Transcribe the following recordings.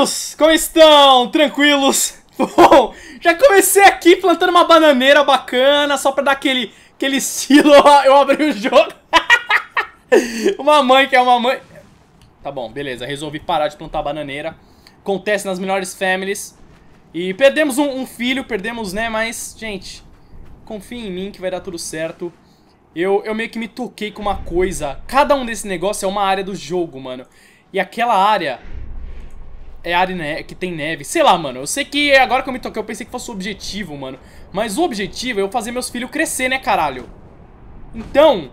filhos! Como estão? Tranquilos? Bom, já comecei aqui plantando uma bananeira bacana, só pra dar aquele, aquele estilo. Eu abri o jogo. uma mãe que é uma mãe... Tá bom, beleza. Resolvi parar de plantar bananeira. Acontece nas melhores families. E perdemos um, um filho, perdemos, né? Mas, gente, confia em mim que vai dar tudo certo. Eu, eu meio que me toquei com uma coisa. Cada um desse negócio é uma área do jogo, mano. E aquela área é área que tem neve. Sei lá, mano. Eu sei que agora que eu me toquei, eu pensei que fosse o objetivo, mano. Mas o objetivo é eu fazer meus filhos crescer, né, caralho? Então,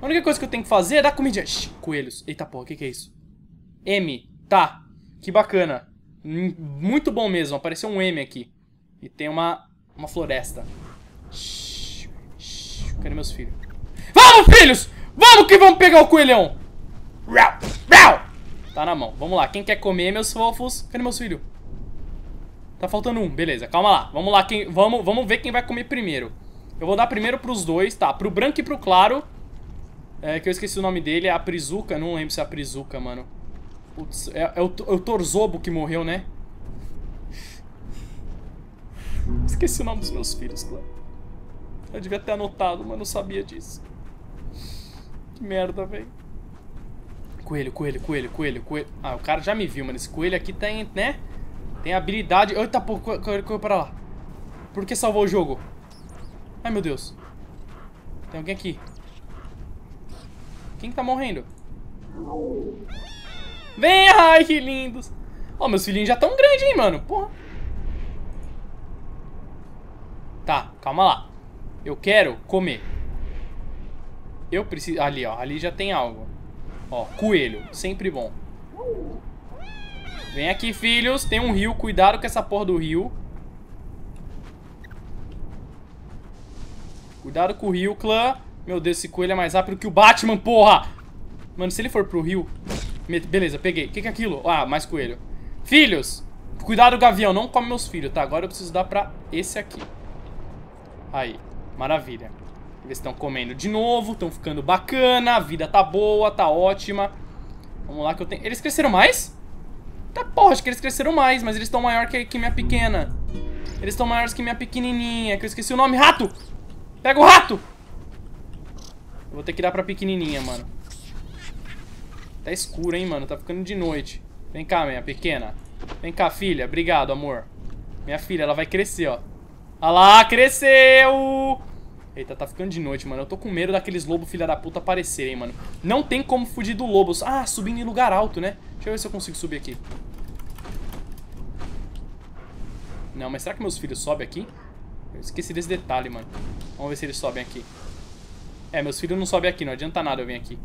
a única coisa que eu tenho que fazer é dar comida. Shhh, coelhos. Eita porra, o que, que é isso? M. Tá. Que bacana. Hum, muito bom mesmo. Apareceu um M aqui. E tem uma, uma floresta. Shhh, shhh. Cadê meus filhos? Vamos, filhos! Vamos que vamos pegar o coelhão! Rau! Tá na mão. Vamos lá. Quem quer comer, meus fofos? Cadê meus filhos? Tá faltando um. Beleza, calma lá. Vamos lá. Quem... Vamos, vamos ver quem vai comer primeiro. Eu vou dar primeiro pros dois. Tá, pro branco e pro claro. É, que eu esqueci o nome dele. É a Prizuka. Não lembro se é a Prizuka, mano. Putz, é, é, o, é o Torzobo que morreu, né? Esqueci o nome dos meus filhos, claro. Eu devia ter anotado, mas não sabia disso. Que merda, velho. Coelho, coelho, coelho, coelho, coelho. Ah, o cara já me viu, mano. Esse coelho aqui tem, né? Tem habilidade. Eita, pô, coelho, coelho pra lá. Por que salvou o jogo? Ai, meu Deus. Tem alguém aqui. Quem que tá morrendo? Vem, ai, que lindos. Ó, oh, meus filhinhos já tão grandes, hein, mano. Porra. Tá, calma lá. Eu quero comer. Eu preciso... Ali, ó. Ali já tem algo. Ó, coelho. Sempre bom. Vem aqui, filhos. Tem um rio. Cuidado com essa porra do rio. Cuidado com o rio, clã. Meu Deus, esse coelho é mais rápido que o Batman, porra! Mano, se ele for pro rio... Beleza, peguei. O que, que é aquilo? Ah, mais coelho. Filhos! Cuidado, gavião. Não come meus filhos, tá? Agora eu preciso dar pra esse aqui. Aí. Maravilha. Eles estão comendo de novo, estão ficando bacana, a vida tá boa, tá ótima. Vamos lá que eu tenho... Eles cresceram mais? Tá, porra, acho que eles cresceram mais, mas eles estão maior que, que minha pequena. Eles estão maiores que minha pequenininha, que eu esqueci o nome. Rato! Pega o rato! Eu vou ter que dar pra pequenininha, mano. Tá escuro, hein, mano. Tá ficando de noite. Vem cá, minha pequena. Vem cá, filha. Obrigado, amor. Minha filha, ela vai crescer, ó. Olha lá, cresceu! Eita, tá ficando de noite, mano. Eu tô com medo daqueles lobos filha da puta aparecerem, mano. Não tem como fugir do lobo. Ah, subindo em lugar alto, né? Deixa eu ver se eu consigo subir aqui. Não, mas será que meus filhos sobem aqui? Eu esqueci desse detalhe, mano. Vamos ver se eles sobem aqui. É, meus filhos não sobem aqui. Não adianta nada eu vir aqui.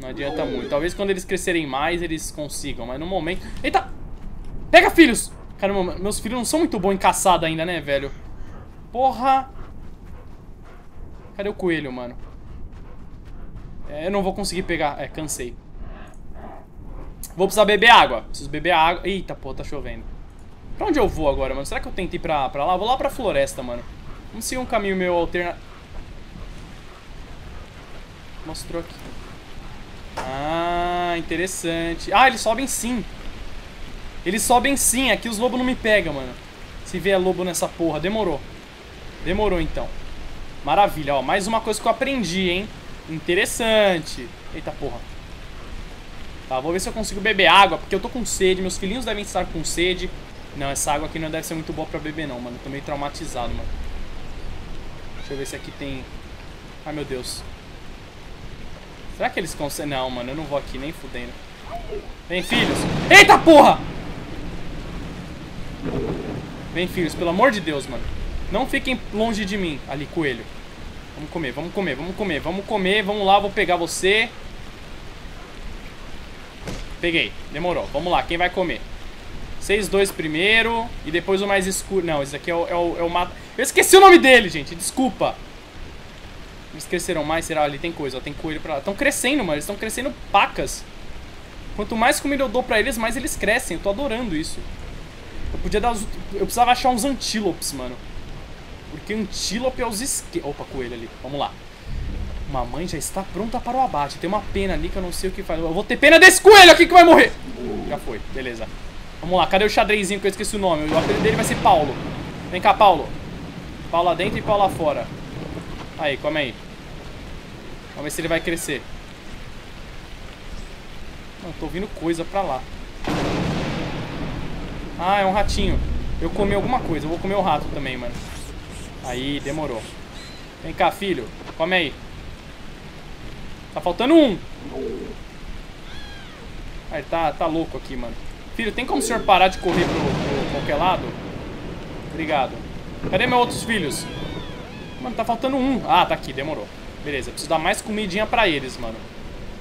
Não adianta muito. Talvez quando eles crescerem mais, eles consigam. Mas no momento... Eita! Pega, filhos! Caramba, meus filhos não são muito bons em caçada ainda, né, velho? Porra! Cadê o coelho, mano? É, eu não vou conseguir pegar. É, cansei. Vou precisar beber água. Preciso beber água. Eita, pô, tá chovendo. Pra onde eu vou agora, mano? Será que eu tento ir pra, pra lá? Vou lá pra floresta, mano. Vamos seguir um caminho meu alternativo. Mostrou aqui. Ah, interessante. Ah, eles sobem sim. Eles sobem sim. Aqui os lobos não me pegam, mano. Se vier lobo nessa porra. Demorou. Demorou, então. Maravilha, ó. Mais uma coisa que eu aprendi, hein? Interessante. Eita porra. Tá, vou ver se eu consigo beber água, porque eu tô com sede. Meus filhinhos devem estar com sede. Não, essa água aqui não deve ser muito boa pra beber, não, mano. Eu tô meio traumatizado, mano. Deixa eu ver se aqui tem... Ai, meu Deus. Será que eles conseguem... Não, mano, eu não vou aqui nem fudendo. Vem, filhos. Eita porra! Vem, filhos, pelo amor de Deus, mano. Não fiquem longe de mim. Ali, coelho. Vamos comer, vamos comer, vamos comer, vamos comer. Vamos lá, vou pegar você. Peguei, demorou. Vamos lá, quem vai comer? Vocês dois primeiro e depois o mais escuro. Não, esse aqui é o, é o, é o mato. Eu esqueci o nome dele, gente. Desculpa. Eles cresceram mais, será? Ali tem coisa, ó, tem coelho pra lá. Estão crescendo, mano. Eles estão crescendo pacas. Quanto mais comida eu dou pra eles, mais eles crescem. Eu tô adorando isso. Eu podia dar... Os... Eu precisava achar uns antílopes, mano. Porque antílope é os esquerdos. Opa, coelho ali. Vamos lá. Mamãe já está pronta para o abate. Tem uma pena ali que eu não sei o que faz. Eu vou ter pena desse coelho aqui que vai morrer. Já foi, beleza. Vamos lá, cadê o xadrezinho que eu esqueci o nome? O apelido dele vai ser Paulo. Vem cá, Paulo. Paulo lá dentro e Paulo lá fora. Aí, come aí. Vamos ver se ele vai crescer. Não, tô ouvindo coisa pra lá. Ah, é um ratinho. Eu comi alguma coisa. Eu vou comer o rato também, mano. Aí, demorou. Vem cá, filho. Come aí. Tá faltando um. Aí, tá, tá louco aqui, mano. Filho, tem como o senhor parar de correr pro, pro qualquer lado? Obrigado. Cadê meus outros filhos? Mano, tá faltando um. Ah, tá aqui, demorou. Beleza, preciso dar mais comidinha pra eles, mano.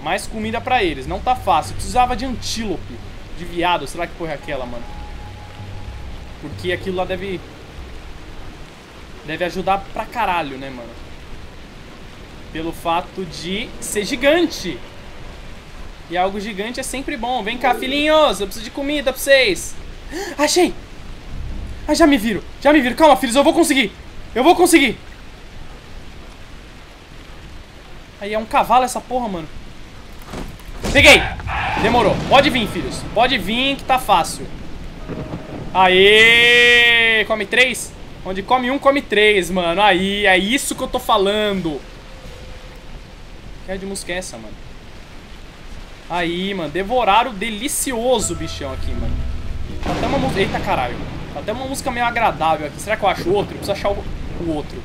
Mais comida pra eles. Não tá fácil. precisava de antílope. De viado. Será que foi aquela, mano? Porque aquilo lá deve... Deve ajudar pra caralho, né, mano? Pelo fato de ser gigante. E algo gigante é sempre bom. Vem cá, filhinhos. Eu preciso de comida pra vocês. Achei! Ah, já me viram. Já me viram. Calma, filhos. Eu vou conseguir. Eu vou conseguir. Aí é um cavalo essa porra, mano. Peguei! Demorou. Pode vir, filhos. Pode vir que tá fácil. Aê! Come três? Onde come um, come três, mano. Aí, é isso que eu tô falando. Que de música é essa, mano? Aí, mano. Devoraram o delicioso bichão aqui, mano. Tá até uma música... Eita, caralho. Tá até uma música meio agradável aqui. Será que eu acho outro? Eu preciso achar o, o outro.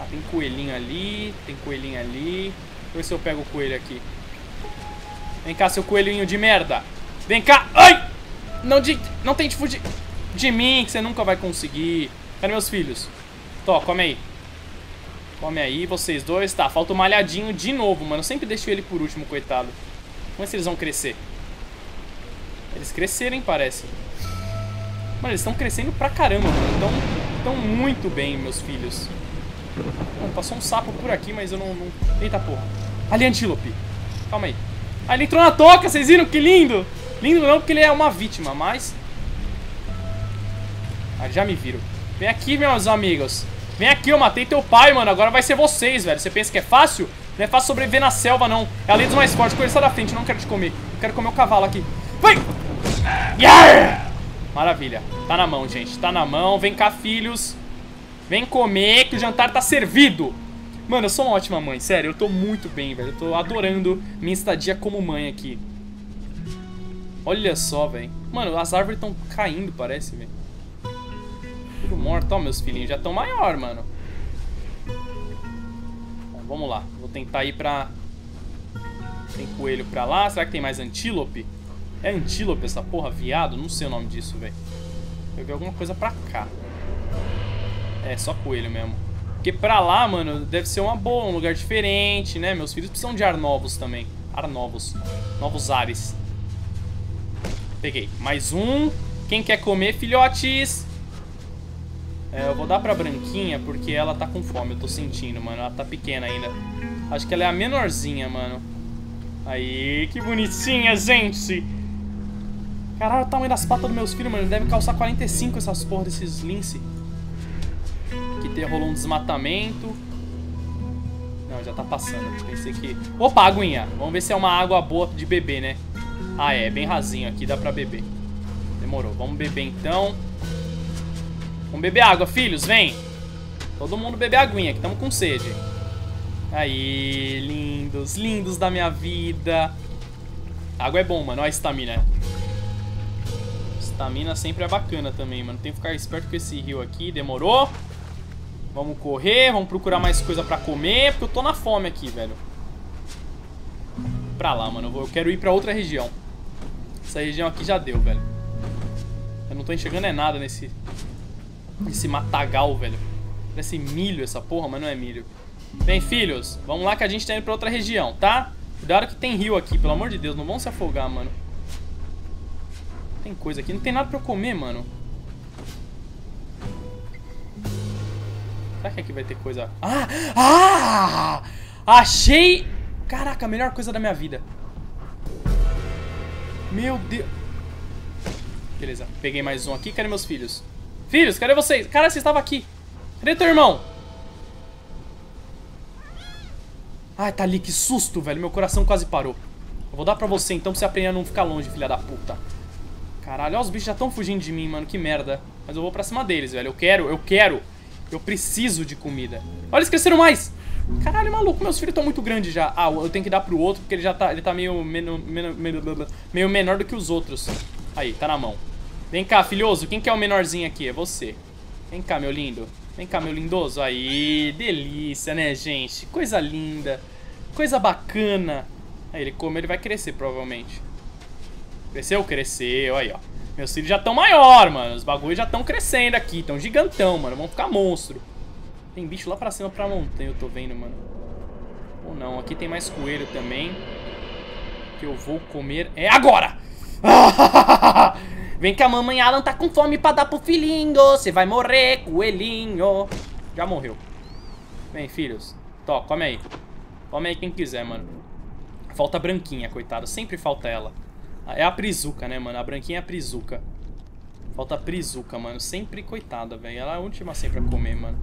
Ah, tem coelhinho ali. Tem coelhinho ali. Deixa eu ver se eu pego o coelho aqui. Vem cá, seu coelhinho de merda. Vem cá. Ai! Não, de, não tente fugir de mim, que você nunca vai conseguir. Cadê meus filhos? Tó, come aí. Come aí, vocês dois. Tá, falta o malhadinho de novo, mano. Eu sempre deixo ele por último, coitado. Ver se eles vão crescer. Eles crescerem, parece. Mano, eles estão crescendo pra caramba, mano. Estão tão muito bem, meus filhos. Mano, passou um sapo por aqui, mas eu não... não... Eita porra. Ali, antílope. Calma aí. Ah, ele entrou na toca, vocês viram? Que lindo! Lindo não, porque ele é uma vítima, mas... Ah, já me viram. Vem aqui, meus amigos. Vem aqui, eu matei teu pai, mano. Agora vai ser vocês, velho. Você pensa que é fácil? Não é fácil sobreviver na selva, não. É a lei dos mais fortes. Coisa da frente, não quero te comer. quero comer o cavalo aqui. Vai! Yeah! Maravilha. Tá na mão, gente. Tá na mão. Vem cá, filhos. Vem comer que o jantar tá servido. Mano, eu sou uma ótima mãe, sério, eu tô muito bem, velho. Eu tô adorando minha estadia como mãe aqui. Olha só, velho. Mano, as árvores estão caindo, parece, velho. Morto. Ó, meus filhinhos já estão maior, mano. Vamos lá. Vou tentar ir pra... Tem coelho pra lá. Será que tem mais antílope? É antílope essa porra? Viado? Não sei o nome disso, velho. Eu vi alguma coisa pra cá. É, só coelho mesmo. Porque pra lá, mano, deve ser uma boa, um lugar diferente, né? Meus filhos precisam de ar novos também. Ar novos. Novos ares. Peguei. Mais um. Quem quer comer, filhotes? É, eu vou dar pra Branquinha porque ela tá com fome, eu tô sentindo, mano. Ela tá pequena ainda. Acho que ela é a menorzinha, mano. Aí, que bonitinha, gente. Caralho, o tamanho das patas dos meus filhos, mano. Deve calçar 45 essas porra desses lince ter, rolou um desmatamento. Não, já tá passando. Pensei que... Opa, aguinha. Vamos ver se é uma água boa de beber, né? Ah, é. Bem rasinho aqui. Dá pra beber. Demorou. Vamos beber, então. Vamos beber água, filhos. Vem. Todo mundo beber aguinha, que estamos com sede. Aí, lindos. Lindos da minha vida. Água é bom, mano. Olha a estamina. Estamina sempre é bacana também, mano. Tem que ficar esperto com esse rio aqui. Demorou. Vamos correr, vamos procurar mais coisa pra comer, porque eu tô na fome aqui, velho. Pra lá, mano. Eu, quero ir pra outra região. Essa região aqui já deu, velho. Eu não tô enxergando é nada nesse... Nesse matagal, velho. Parece milho essa porra, mas não é milho. Vem, filhos. Vamos lá que a gente tá indo pra outra região, tá? Cuidado que tem rio aqui, pelo amor de Deus. Não vão se afogar, mano. Tem coisa aqui. Não tem nada pra eu comer, mano. Será que aqui vai ter coisa... Ah! Ah! Achei... Caraca, a melhor coisa da minha vida. Meu Deus... Beleza, peguei mais um aqui. Cadê meus filhos? Filhos, cadê vocês? Cara, você estava aqui. Cadê teu irmão? Ai, tá ali, que susto, velho. Meu coração quase parou. Eu vou dar pra você, então, pra você aprender a não ficar longe, filha da puta. Caralho, ó, os bichos já estão fugindo de mim, mano. Que merda. Mas eu vou pra cima deles, velho. Eu quero, eu quero. Eu preciso de comida. Olha, eles cresceram mais. Caralho, maluco, meus filhos estão muito grandes já. Ah, eu tenho que dar pro outro, porque ele já tá, ele tá meio, meio, menor do que os outros. Aí, tá na mão. Vem cá, filhoso. Quem que é o menorzinho aqui? É você. Vem cá, meu lindo. Vem cá, meu lindoso. Aí, delícia, né, gente? Coisa linda. Coisa bacana. Aí, ele come, ele vai crescer, provavelmente. Cresceu? Cresceu. Aí, ó. Meus filhos já estão maior, mano. Os bagulhos já estão crescendo aqui. Estão gigantão, mano. Vão ficar monstro. Tem bicho lá pra cima, pra montanha, eu tô vendo, mano. Ou não. Aqui tem mais coelho também. Que eu vou comer... É agora! Vem que a mamãe Alan tá com fome pra dar pro filhinho. Você vai morrer, coelhinho. Já morreu. Vem, filhos. Tó, come aí. Come aí quem quiser, mano. Falta a branquinha, coitado. Sempre falta ela. É a Prizuka, né, mano? A branquinha é a Prizuka. Falta a Prizuka, mano. Sempre coitada, velho. Ela é a última sempre a comer, mano.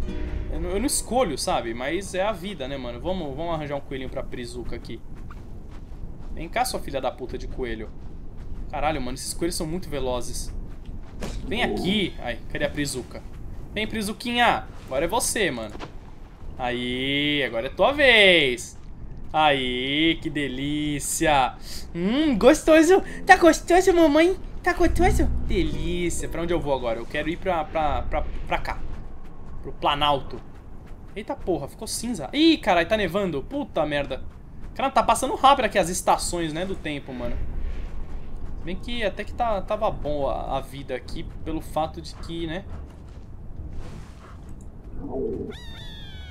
Eu não, eu não, escolho, sabe? Mas é a vida, né, mano? Vamos, vamos arranjar um coelhinho pra Prizuka aqui. Vem cá, sua filha da puta de coelho. Caralho, mano, esses coelhos são muito velozes. Vem aqui. Ai, cadê a Prizuka? Vem, Prizuquinha. Agora é você, mano. Aí, agora é tua vez. Aí, que delícia. Hum, gostoso. Tá gostoso, mamãe? Tá gostoso? Delícia. Pra onde eu vou agora? Eu quero ir pra, pra, pra, pra cá. Pro Planalto. Eita porra, ficou cinza. Ih, caralho, tá nevando. Puta merda. Cara, tá passando rápido aqui as estações, né, do tempo, mano. Bem que até que tá, tava bom a, a vida aqui, pelo fato de que, né?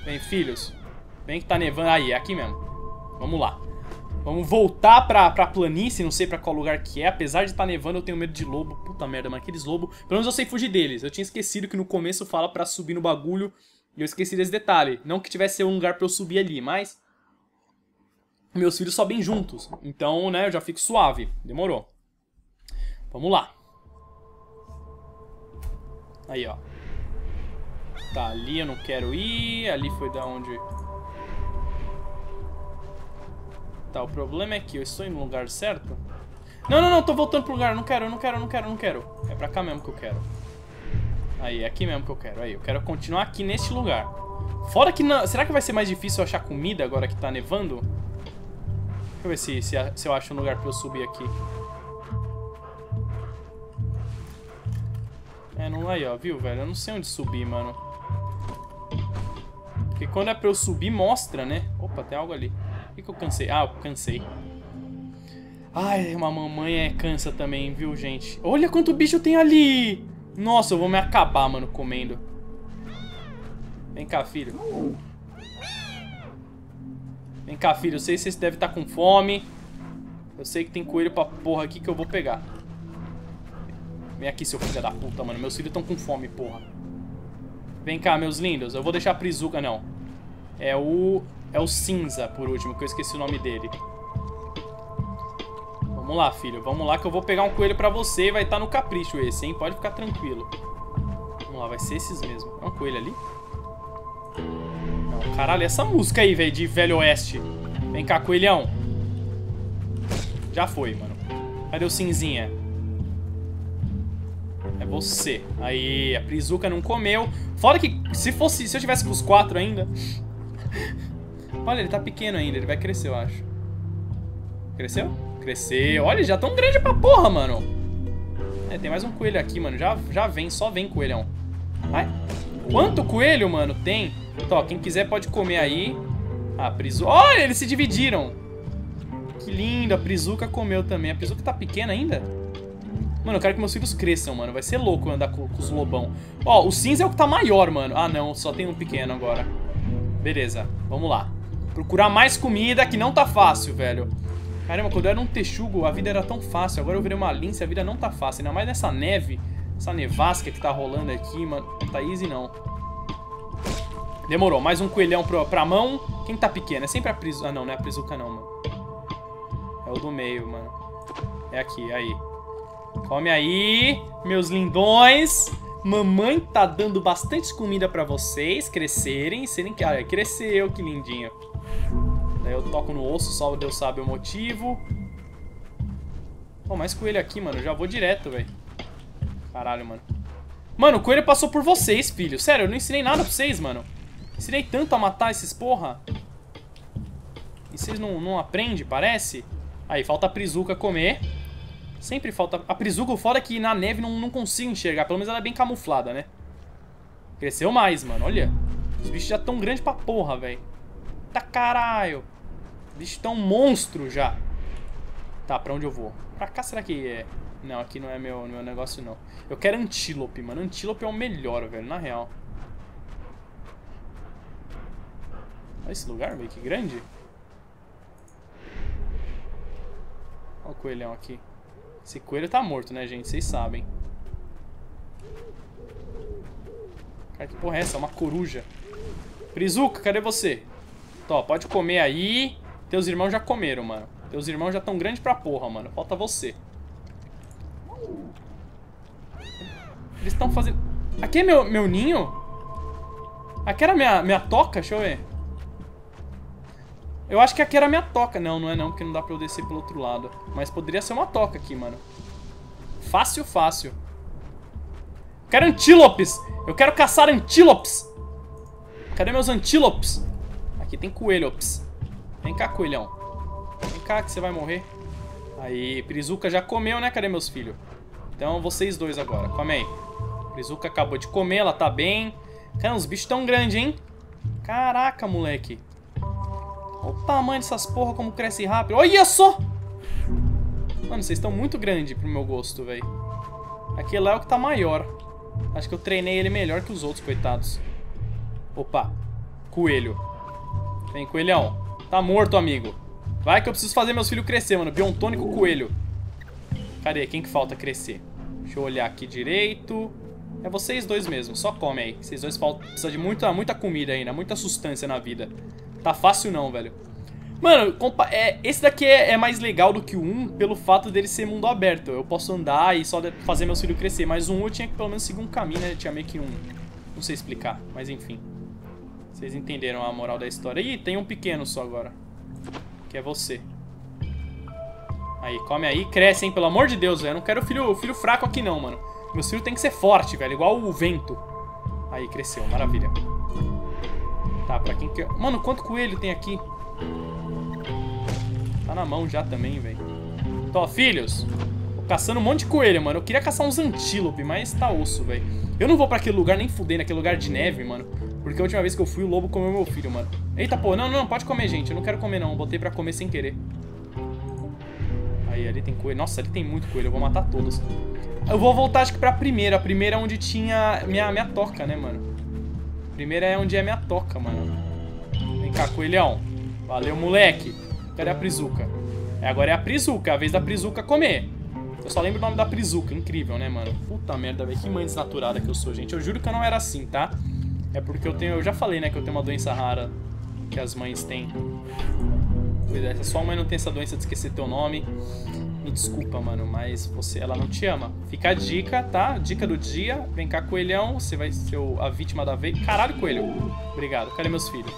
Vem, filhos. Vem que tá nevando. Aí, é aqui mesmo. Vamos lá. Vamos voltar pra, pra planície, não sei pra qual lugar que é. Apesar de estar tá nevando, eu tenho medo de lobo. Puta merda, mas aqueles lobos... Pelo menos eu sei fugir deles. Eu tinha esquecido que no começo fala pra subir no bagulho. E eu esqueci desse detalhe. Não que tivesse um lugar pra eu subir ali, mas... Meus filhos sobem juntos. Então, né, eu já fico suave. Demorou. Vamos lá. Aí, ó. Tá, ali eu não quero ir. Ali foi da onde... Tá, o problema é que eu estou no lugar certo. Não, não, não, tô voltando pro lugar. Não quero, não quero, não quero, não quero. É pra cá mesmo que eu quero. Aí, é aqui mesmo que eu quero. Aí, eu quero continuar aqui neste lugar. Fora que não... Será que vai ser mais difícil achar comida agora que tá nevando? Deixa eu ver se, se, se eu acho um lugar pra eu subir aqui. Não aí, ó, viu, velho? Eu não sei onde subir, mano. Porque quando é pra eu subir, mostra, né? Opa, tem algo ali. O que, que eu cansei? Ah, eu cansei. Ai, uma mamãe é cansa também, viu, gente? Olha quanto bicho tem ali! Nossa, eu vou me acabar, mano, comendo. Vem cá, filho. Vem cá, filho. Eu sei que vocês devem estar com fome. Eu sei que tem coelho pra porra aqui que eu vou pegar. Vem aqui, seu filho da puta, mano. Meus filhos estão com fome, porra. Vem cá, meus lindos. Eu vou deixar a Prizuka, não. É o... É o Cinza, por último, que eu esqueci o nome dele. Vamos lá, filho. Vamos lá que eu vou pegar um coelho pra você vai estar tá no capricho esse, hein? Pode ficar tranquilo. Vamos lá, vai ser esses mesmo. É um coelho ali? Não, caralho, essa música aí, velho, de Velho Oeste. Vem cá, coelhão. Já foi, mano. Cadê o cinzinha? É você. Aí, a Prizuka não comeu. Fora que se fosse, se eu tivesse com os quatro ainda... Olha, ele tá pequeno ainda, ele vai crescer, eu acho. Cresceu? Cresceu. Olha, já tão grande pra porra, mano. É, tem mais um coelho aqui, mano. Já, já vem, só vem coelhão. Ai, quanto coelho, mano, tem? Então, ó, quem quiser pode comer aí. Ah, Prizuka... Olha, eles se dividiram. Que lindo, a Prizuka comeu também. A Prizuka tá pequena ainda? Mano, eu quero que meus filhos cresçam, mano. Vai ser louco andar com, com os lobão. Ó, o cinza é o que tá maior, mano. Ah, não. Só tem um pequeno agora. Beleza. Vamos lá. Procurar mais comida, que não tá fácil, velho. Caramba, quando eu era um texugo, a vida era tão fácil. Agora eu virei uma lince, a vida não tá fácil. Ainda mais nessa neve, essa nevasca que tá rolando aqui, mano. Não tá easy, não. Demorou. Mais um coelhão pra, pra mão. Quem tá pequeno? É sempre a Prizuka. Ah, não, não é a Prizuka, não, mano. É o do meio, mano. É aqui, aí. Come aí, meus lindões. Mamãe tá dando bastante comida pra vocês crescerem, serem... Olha, cresceu, que lindinho. Daí eu toco no osso, só Deus sabe o motivo. Pô, mais coelho aqui, mano. Já vou direto, velho. Caralho, mano. Mano, o coelho passou por vocês, filho. Sério, eu não ensinei nada pra vocês, mano. Ensinei tanto a matar esses porra. E vocês não, não aprendem, parece? Aí, falta a Prizuka comer. Sempre falta... A Prizuka, o foda é que na neve não, não consigo enxergar. Pelo menos ela é bem camuflada, né? Cresceu mais, mano. Olha. Os bichos já tão grandes pra porra, velho. Tá caralho. Os bichos tão monstro já. Tá, pra onde eu vou? Pra cá será que é? Não, aqui não é meu, meu negócio, não. Eu quero antílope, mano. Antílope é o melhor, velho, na real. Olha esse lugar, velho, que grande. Olha o coelhão aqui. Esse coelho tá morto, né, gente? Vocês sabem. Cara, que porra é essa? É uma coruja. Prizuka, cadê você? Tó, pode comer aí. Teus irmãos já comeram, mano. Teus irmãos já tão grandes pra porra, mano. Falta você. Eles estão fazendo... Aqui é meu, meu ninho? Aqui era minha, minha toca? Deixa eu ver. Eu acho que aqui era minha toca. Não, não é não, porque não dá pra eu descer pelo outro lado. Mas poderia ser uma toca aqui, mano. Fácil, fácil. Quero antílopes. Eu quero caçar antílopes. Cadê meus antílopes? Aqui tem coelhos. Vem cá, coelhão. Vem cá que você vai morrer. Aí, Prizuka já comeu, né? Cadê meus filhos? Então, vocês dois agora. Come aí. Prizuka acabou de comer, ela tá bem. Cara, os bichos tão grandes, hein? Caraca, moleque. Olha o tamanho dessas porra, como cresce rápido. Olha só! Mano, vocês estão muito grandes pro meu gosto, velho. Aquele lá é o que tá maior. Acho que eu treinei ele melhor que os outros, coitados. Opa. Coelho. Vem, coelhão. Tá morto, amigo. Vai que eu preciso fazer meus filhos crescer, mano. Biontônico coelho. Cadê? Quem que falta crescer? Deixa eu olhar aqui direito. É vocês dois mesmo. Só come aí. Vocês dois precisam de muita, muita comida ainda. Muita sustância na vida. Tá fácil não, velho. Mano, é, esse daqui é, é, mais legal do que o 1 pelo fato dele ser mundo aberto. Eu posso andar e só fazer meus filhos crescer. Mas o 1 eu tinha que pelo menos seguir um caminho, né? Tinha meio que um... Não sei explicar, mas enfim. Vocês entenderam a moral da história. Ih, tem um pequeno só agora. Que é você. Aí, come aí. Cresce, hein? Pelo amor de Deus, velho. Eu não quero filho, filho fraco aqui não, mano. Meus filhos tem que ser forte, velho. Igual o vento. Aí, cresceu. Maravilha. Tá, pra quem quer... Mano, quanto coelho tem aqui? Tá na mão já também, velho. Tô, filhos. Tô caçando um monte de coelho, mano. Eu queria caçar uns antílope, mas tá osso, velho. Eu não vou pra aquele lugar nem fuder, naquele lugar de neve, mano. Porque a última vez que eu fui, o lobo comeu meu filho, mano. Eita, pô. Não, não, pode comer, gente. Eu não quero comer, não. Eu botei pra comer sem querer. Aí, ali tem coelho. Nossa, ali tem muito coelho. Eu vou matar todos. Eu vou voltar, acho que pra primeira. A primeira é onde tinha minha, minha toca, né, mano? Primeira é onde é minha toca, mano. Vem cá, coelhão. Valeu, moleque. Cadê a Prizuka? É, agora é a Prizuka, é a vez da Prizuka comer. Eu só lembro o nome da Prizuka, incrível, né, mano? Puta merda, velho, que mãe desnaturada que eu sou, gente. Eu juro que eu não era assim, tá? É porque eu tenho, eu já falei, né, que eu tenho uma doença rara que as mães têm. Pois é, sua mãe não tem essa doença de esquecer teu nome. Me desculpa, mano, mas você, ela não te ama. Fica a dica, tá? Dica do dia. Vem cá, coelhão. Você vai ser a vítima da vez. Caralho, coelho. Obrigado. Cadê meus filhos?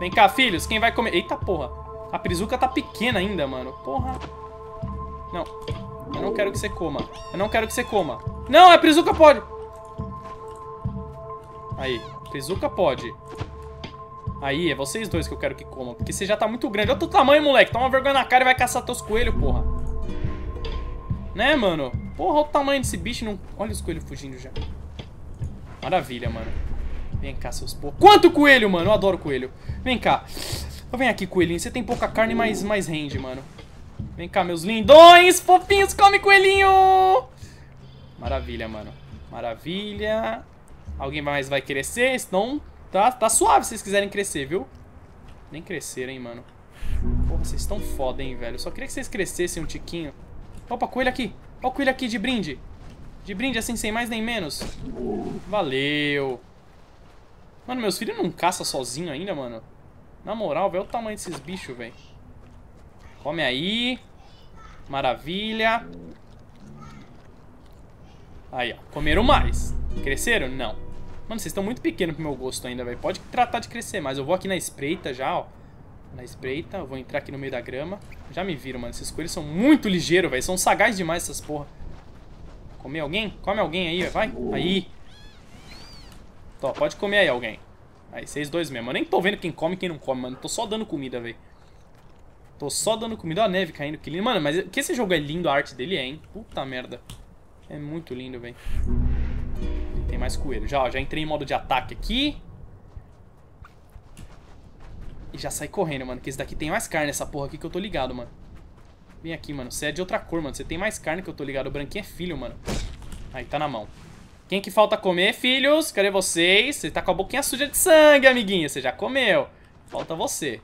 Vem cá, filhos. Quem vai comer? Eita, porra. A Prizuka tá pequena ainda, mano. Porra. Não. Eu não quero que você coma. Eu não quero que você coma. Não, a Prizuka pode. Aí. Prizuka pode. Aí, é vocês dois que eu quero que comam. Porque você já tá muito grande. Olha o teu tamanho, moleque. Toma vergonha na cara e vai caçar teus coelhos, porra. Né, mano? Porra, olha o tamanho desse bicho. Não... Olha os coelhos fugindo já. Maravilha, mano. Vem cá, seus porcos. Quanto coelho, mano? Eu adoro coelho. Vem cá. Vem aqui, coelhinho. Você tem pouca carne, mas mais rende, mano. Vem cá, meus lindões. Fofinhos, come coelhinho. Maravilha, mano. Maravilha. Alguém mais vai crescer? Senão tá, tá suave se vocês quiserem crescer, viu? Nem cresceram, hein, mano. Porra, vocês estão foda, hein, velho. Eu só queria que vocês crescessem um tiquinho. Opa, coelho aqui. Olha o coelho aqui de brinde. De brinde, assim, sem mais nem menos. Valeu. Mano, meus filhos não caçam sozinho ainda, mano. Na moral, velho, o tamanho desses bichos, velho. Come aí. Maravilha. Aí, ó. Comeram mais. Cresceram? Não. Mano, vocês estão muito pequenos pro meu gosto ainda, velho. Pode tratar de crescer mais. Eu vou aqui na espreita já, ó. Na espreita, eu vou entrar aqui no meio da grama. Já me viram, mano. Esses coelhos são muito ligeiros, velho. São sagazes demais essas porra. Comer alguém? Come alguém aí, vai. Aí. Tó, pode comer aí alguém. Aí, vocês dois mesmo. Eu nem tô vendo quem come e quem não come, mano. Tô só dando comida, velho. Tô só dando comida. Olha a neve caindo, que lindo. Mano, mas que esse jogo é lindo, a arte dele é, hein? Puta merda. É muito lindo, velho. Tem mais coelho. Já, ó, já entrei em modo de ataque aqui. E já saí correndo, mano. Que esse daqui tem mais carne, essa porra aqui que eu tô ligado, mano. Vem aqui, mano. Você é de outra cor, mano. Você tem mais carne que eu tô ligado. O branquinho é filho, mano. Aí, tá na mão. Quem que falta comer, filhos? Cadê vocês? Você tá com a boquinha suja de sangue, amiguinho. Você já comeu. Falta você.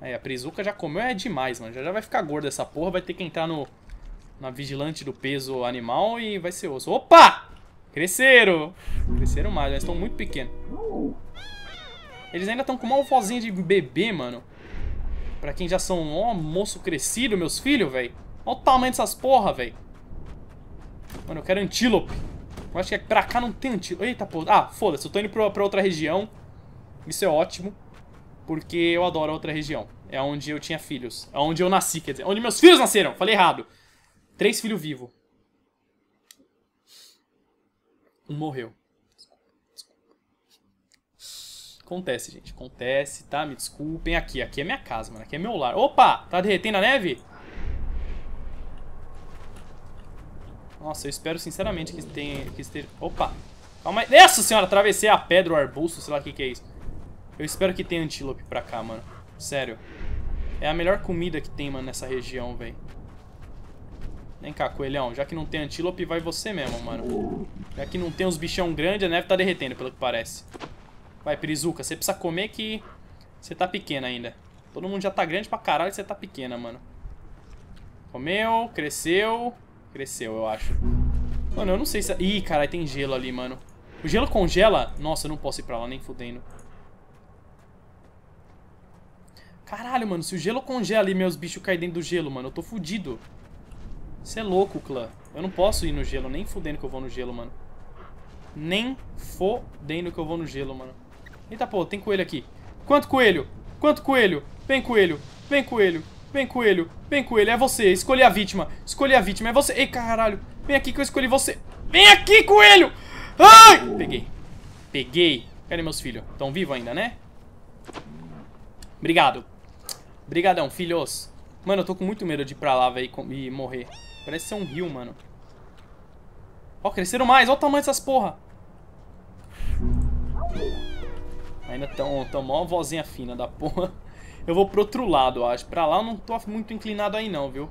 Aí, a Prizuka já comeu, é demais, mano. Já, já vai ficar gorda essa porra. Vai ter que entrar no... Na vigilante do peso animal e vai ser osso. Opa! Cresceram! Cresceram mais, mas estão muito pequenos. Eles ainda estão com uma vozinha de bebê, mano. Pra quem já são um moço crescido, meus filhos, velho. Olha o tamanho dessas porra, velho. Mano, eu quero antílope. Eu acho que pra cá não tem antílope. Eita, porra. Ah, foda-se. Eu tô indo pra, pra outra região. Isso é ótimo. Porque eu adoro a outra região. É onde eu tinha filhos. É onde eu nasci, quer dizer. Onde meus filhos nasceram. Falei errado. Três filhos vivos. Um morreu. Acontece, gente. Acontece, tá? Me desculpem. Aqui, aqui é minha casa, mano. Aqui é meu lar. Opa! Tá derretendo a neve? Nossa, eu espero sinceramente que tenha... Que esteja... Opa! Calma aí. Nossa senhora, atravessei a pedra, o arbusto, sei lá o que que é isso. Eu espero que tenha antílope pra cá, mano. Sério. É a melhor comida que tem, mano, nessa região, velho. Vem cá, coelhão. Já que não tem antílope, vai você mesmo, mano. Já que não tem uns bichão grandes, a neve tá derretendo, pelo que parece. Vai, Perizuca, você precisa comer que você tá pequena ainda. Todo mundo já tá grande pra caralho e você tá pequena, mano. Comeu, cresceu. Cresceu, eu acho. Mano, eu não sei se... Ih, caralho, tem gelo ali, mano. O gelo congela? Nossa, eu não posso ir pra lá, nem fudendo. Caralho, mano, se o gelo congela e meus bichos caem dentro do gelo, mano, eu tô fudido. Você é louco, clã. Eu não posso ir no gelo, nem fudendo que eu vou no gelo, mano. Nem fodendo que eu vou no gelo, mano. Eita, pô, tem coelho aqui. Quanto coelho? Quanto coelho? Vem, coelho. Vem, coelho. Vem, coelho. Vem, coelho. É você. Escolhi a vítima. Escolhi a vítima. É você. Ei, caralho. Vem aqui que eu escolhi você. Vem aqui, coelho. Ai! Peguei. Peguei. Cadê meus filhos? Estão vivos ainda, né? Obrigado. Obrigadão, filhos. Mano, eu tô com muito medo de ir pra lá, velho, e morrer. Parece ser um rio, mano. Ó, cresceram mais. Olha o tamanho dessas porra. Ainda tão, tão mó vozinha fina da porra. Eu vou pro outro lado, acho. Pra lá eu não tô muito inclinado aí não, viu?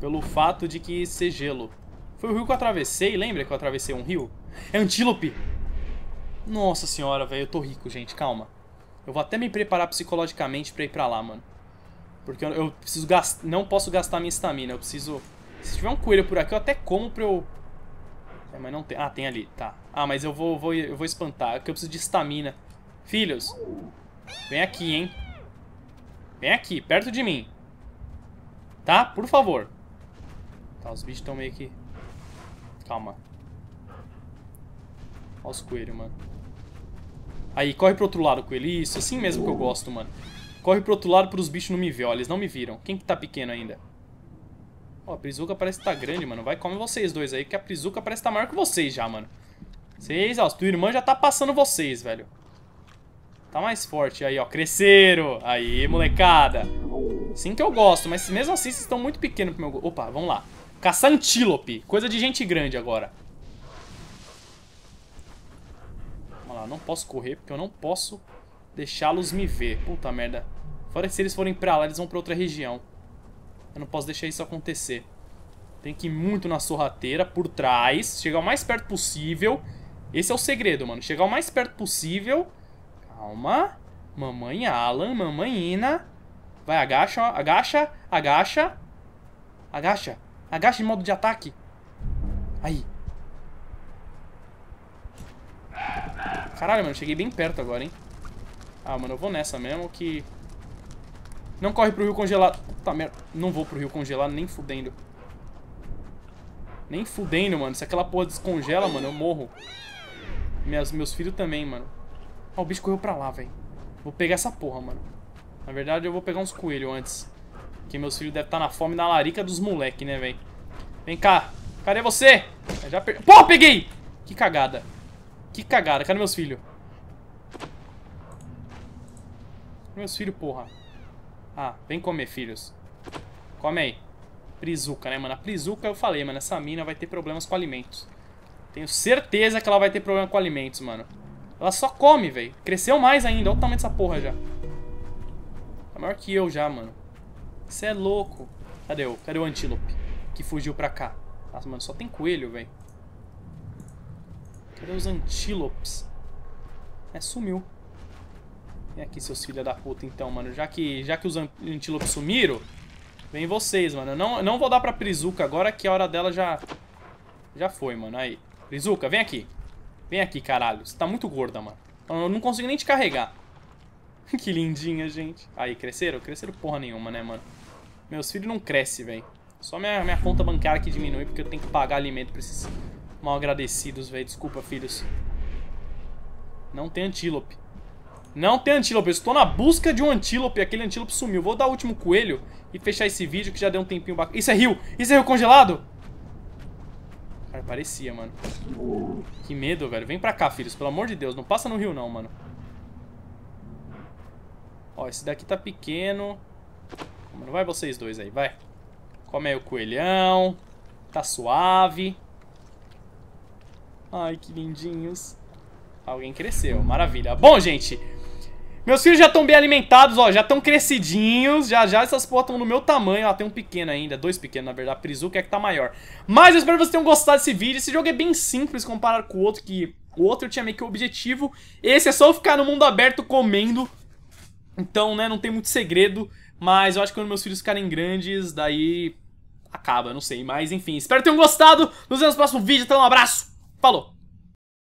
Pelo fato de que ser gelo. Foi o rio que eu atravessei, lembra que eu atravessei um rio? É antílope! Nossa senhora, velho, eu tô rico, gente, calma. Eu vou até me preparar psicologicamente pra ir pra lá, mano. Porque eu, eu preciso gastar... Não posso gastar minha estamina, eu preciso... Se tiver um coelho por aqui, eu até como pra eu... É, mas não tem... Ah, tem ali, tá. Ah, mas eu vou, vou, eu vou espantar, porque eu preciso de estamina. Filhos, vem aqui, hein. Vem aqui, perto de mim. Tá? Por favor. Tá, os bichos estão meio que... Calma. Olha os coelhos, mano. Aí, corre pro outro lado, coelho. Isso, assim mesmo que eu gosto, mano. Corre pro outro lado pros bichos não me ver, ó. Eles não me viram. Quem que tá pequeno ainda? Ó, a Prizuka parece que tá grande, mano. Vai, come vocês dois aí, que a Prizuka parece que tá maior que vocês já, mano. Vocês, ó, tua irmã já tá passando vocês, velho. Tá mais forte aí, ó. Cresceram. Aí, molecada. Sim que eu gosto, mas mesmo assim vocês estão muito pequenos pro meu... Opa, vamos lá. Caçar antílope. Coisa de gente grande agora. não posso correr, porque eu não posso deixá-los me ver. Puta merda. Fora que se eles forem pra lá, eles vão pra outra região. Eu não posso deixar isso acontecer. Tem que ir muito na sorrateira, por trás. Chegar o mais perto possível. Esse é o segredo, mano. Chegar o mais perto possível. Calma. Mamãe Alan, mamãe Ina. Vai, agacha, agacha, agacha. Agacha. Agacha em modo de ataque. Aí. Caralho, mano, cheguei bem perto agora, hein? Ah, mano, eu vou nessa mesmo que... Não corre pro rio congelado. Puta merda. Não vou pro rio congelado nem fudendo. Nem fudendo, mano. Se aquela porra descongela, mano, eu morro. Minhas, meus filhos também, mano. Ó, o bicho correu pra lá, velho. Vou pegar essa porra, mano. Na verdade, eu vou pegar uns coelhos antes. Porque meus filhos devem estar na fome da larica dos moleque, né, velho? Vem cá. Cadê você? Eu já peguei! Que cagada. Que cagada. Cadê meus filhos? Meus filhos, porra. Ah, vem comer, filhos. Come aí. Prizuca, né, mano? A Prizuca, eu falei, mano. Essa mina vai ter problemas com alimentos. Tenho certeza que ela vai ter problema com alimentos, mano. Ela só come, velho. Cresceu mais ainda. Olha o tamanho dessa porra já. Tá maior que eu já, mano. Você é louco. Cadê o? Cadê o antílope? Que fugiu pra cá. Nossa, mano, só tem coelho, velho. Cadê os antílopes? É, sumiu. Vem aqui, seus filhos da puta, então, mano. Já que, já que os antílopes sumiram, vem vocês, mano. Eu não, não vou dar pra Prizuka agora, que a hora dela já... Já foi, mano. Aí. Prizuka, vem aqui. Vem aqui, caralho. Você tá muito gorda, mano. Eu não consigo nem te carregar. que lindinha, gente. Aí, cresceram? Cresceram porra nenhuma, né, mano? Meus filhos não crescem, velho. Só minha, minha conta bancária que diminui porque eu tenho que pagar alimento pra esses mal agradecidos, velho. Desculpa, filhos. Não tem antílope. Não tem antílope. Eu estou na busca de um antílope. Aquele antílope sumiu. Vou dar o último coelho e fechar esse vídeo que já deu um tempinho bacana. Isso é rio? Isso é rio congelado? Cara, parecia, mano. Que medo, velho. Vem pra cá, filhos. Pelo amor de Deus. Não passa no rio, não, mano. Ó, esse daqui tá pequeno. Mano, vai vocês dois aí, vai. Come aí o coelhão. Tá suave. Ai, que lindinhos. Alguém cresceu, maravilha. Bom, gente, meus filhos já estão bem alimentados, ó, já estão crescidinhos, já já essas porras estão no meu tamanho, ó, tem um pequeno ainda, dois pequenos, na verdade, Prizuka é que tá maior. Mas eu espero que vocês tenham gostado desse vídeo, esse jogo é bem simples comparado com o outro, que o outro tinha meio que o objetivo, esse é só eu ficar no mundo aberto comendo, então, né, não tem muito segredo, mas eu acho que quando meus filhos ficarem grandes, daí acaba, não sei, mas enfim, espero que tenham gostado, nos vemos no próximo vídeo, então um abraço, falou!